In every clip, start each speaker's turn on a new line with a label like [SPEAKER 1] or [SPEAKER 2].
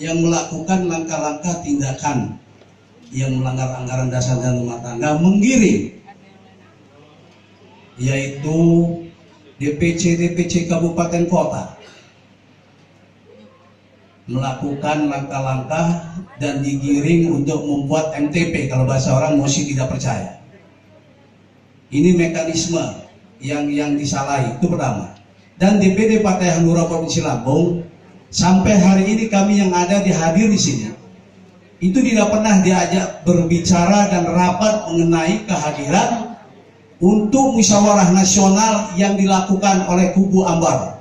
[SPEAKER 1] yang melakukan langkah-langkah tindakan. Yang melanggar anggaran dasar dan rumah tangga menggiring. Yaitu DPC DPC kabupaten kota. Melakukan langkah-langkah dan digiring untuk membuat MTP kalau bahasa orang mosi tidak percaya. Ini mekanisme yang yang disalahi. Itu pertama. Dan DPD Partai Hanura Provinsi Lampung sampai hari ini kami yang ada dihadir di sini itu tidak pernah diajak berbicara dan rapat mengenai kehadiran untuk musyawarah nasional yang dilakukan oleh kubu Ambar.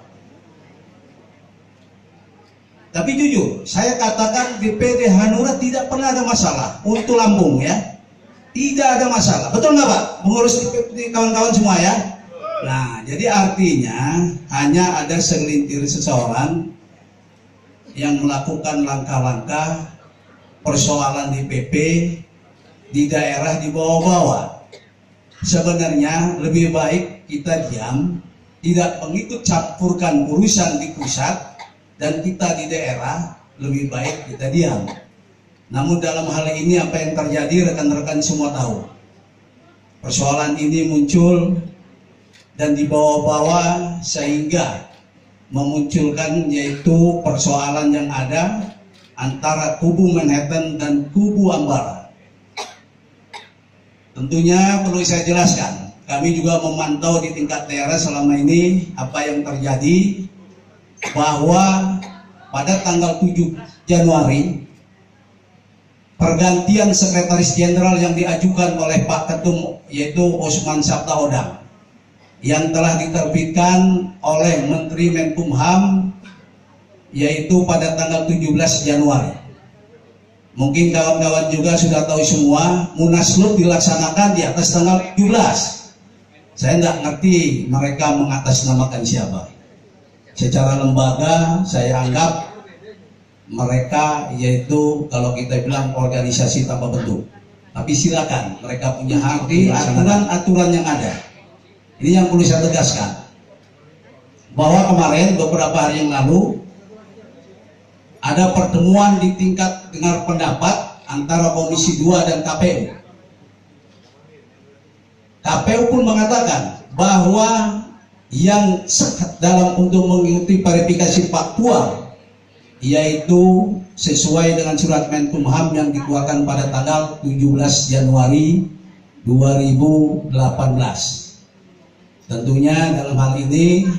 [SPEAKER 1] Tapi jujur, saya katakan DPD Hanura tidak pernah ada masalah untuk Lampung ya. Tidak ada masalah. Betul nggak Pak? Mengurus kawan-kawan semua ya. Nah, jadi artinya hanya ada segelintir seseorang yang melakukan langkah-langkah persoalan DPP di daerah di bawah-bawah. Sebenarnya lebih baik kita diam, tidak mengikut campurkan urusan di pusat, dan kita di daerah lebih baik kita diam. Namun dalam hal ini apa yang terjadi rekan-rekan semua tahu. Persoalan ini muncul dan dibawa-bawa sehingga memunculkan yaitu persoalan yang ada antara kubu Manhattan dan kubu Ambara. Tentunya perlu saya jelaskan, kami juga memantau di tingkat daerah selama ini apa yang terjadi bahwa pada tanggal 7 Januari pergantian sekretaris jenderal yang diajukan oleh Pak Ketum yaitu Osman Sabta Odang yang telah diterbitkan oleh Menteri Menkumham yaitu pada tanggal 17 Januari. Mungkin kawan-kawan juga sudah tahu semua Munaslup dilaksanakan di atas tanggal 17. Saya tidak ngerti mereka mengatasnamakan siapa secara lembaga saya anggap mereka yaitu kalau kita bilang organisasi tanpa bentuk tapi silakan mereka punya hak di aturan-aturan yang ada ini yang perlu saya tegaskan bahwa kemarin beberapa hari yang lalu ada pertemuan di tingkat dengar pendapat antara Komisi 2 dan KPU KPU pun mengatakan bahwa yang dalam untuk mengikuti verifikasi faktual yaitu sesuai dengan surat Menkumham yang dikeluarkan pada tanggal 17 Januari 2018. Tentunya dalam hal ini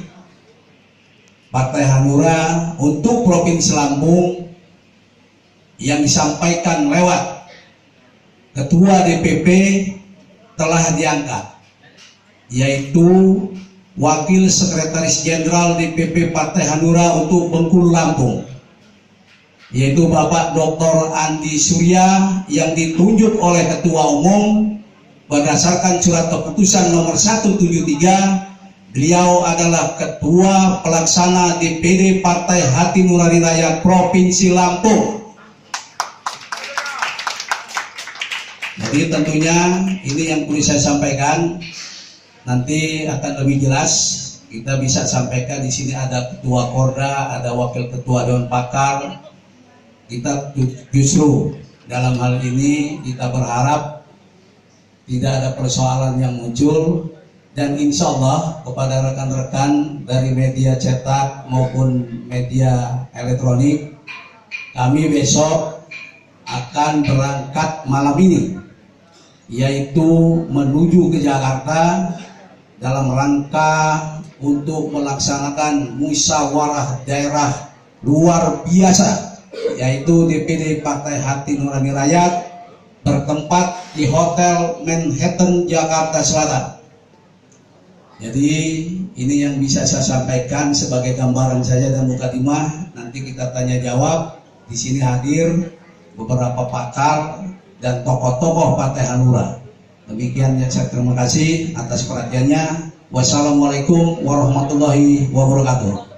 [SPEAKER 1] Partai Hanura untuk Provinsi Lampung yang disampaikan lewat Ketua DPP telah diangkat yaitu Wakil Sekretaris Jenderal DPP Partai Hanura untuk Bengkulu Lampung yaitu Bapak Dr. Andi Surya yang ditunjuk oleh Ketua Umum berdasarkan surat keputusan nomor 173 beliau adalah Ketua Pelaksana DPD Partai Hati Nurani Rakyat Provinsi Lampung jadi tentunya ini yang perlu saya sampaikan nanti akan lebih jelas kita bisa sampaikan di sini ada ketua Korda, ada wakil ketua Dewan Pakar. Kita justru dalam hal ini kita berharap tidak ada persoalan yang muncul. Dan insya Allah kepada rekan-rekan dari media cetak maupun media elektronik kami besok akan berangkat malam ini yaitu menuju ke Jakarta dalam rangka untuk melaksanakan musyawarah daerah luar biasa yaitu DPD Partai Hati Nurani Rakyat bertempat di Hotel Manhattan Jakarta Selatan. Jadi ini yang bisa saya sampaikan sebagai gambaran saja dan mukadimah. Nanti kita tanya jawab. Di sini hadir beberapa pakar dan tokoh-tokoh Partai Hanura. Demikian yang saya terima kasih atas perhatiannya. Wassalamualaikum warahmatullahi wabarakatuh.